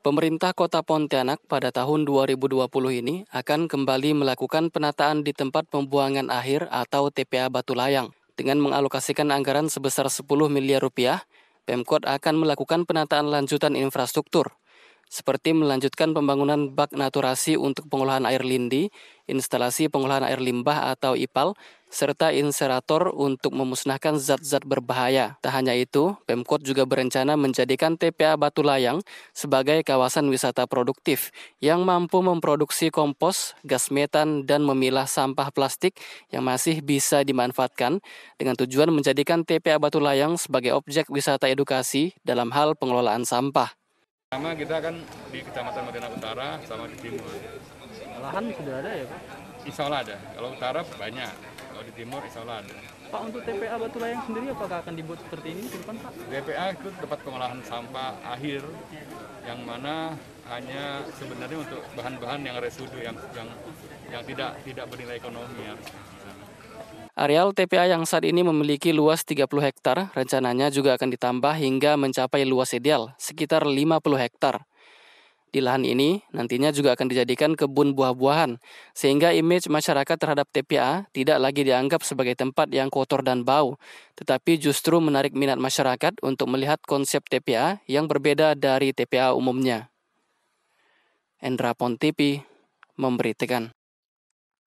Pemerintah Kota Pontianak pada tahun 2020 ini akan kembali melakukan penataan di tempat pembuangan akhir atau TPA Batu Layang. Dengan mengalokasikan anggaran sebesar 10 miliar rupiah, Pemkot akan melakukan penataan lanjutan infrastruktur seperti melanjutkan pembangunan bak naturasi untuk pengolahan air lindi, instalasi pengolahan air limbah atau IPAL, serta inserator untuk memusnahkan zat-zat berbahaya. Tak hanya itu, Pemkot juga berencana menjadikan TPA Batu Layang sebagai kawasan wisata produktif yang mampu memproduksi kompos, gas metan, dan memilah sampah plastik yang masih bisa dimanfaatkan dengan tujuan menjadikan TPA Batu Layang sebagai objek wisata edukasi dalam hal pengelolaan sampah. Pertama kita kan di Kecamatan Madinah Utara sama di Timur. Lahan sudah ada ya Pak? Insya Allah ada. Kalau utara banyak, kalau di timur insya Allah ada. Pak untuk TPA Batu Layang sendiri apakah akan dibuat seperti ini ke depan Pak? TPA itu tempat pengolahan sampah akhir yang mana hanya sebenarnya untuk bahan-bahan yang residu yang yang yang tidak tidak bernilai ekonomi ya. Areal TPA yang saat ini memiliki luas 30 hektar, rencananya juga akan ditambah hingga mencapai luas ideal, sekitar 50 hektar. Di lahan ini nantinya juga akan dijadikan kebun buah-buahan, sehingga image masyarakat terhadap TPA tidak lagi dianggap sebagai tempat yang kotor dan bau, tetapi justru menarik minat masyarakat untuk melihat konsep TPA yang berbeda dari TPA umumnya. Endra Pontipi memberitakan.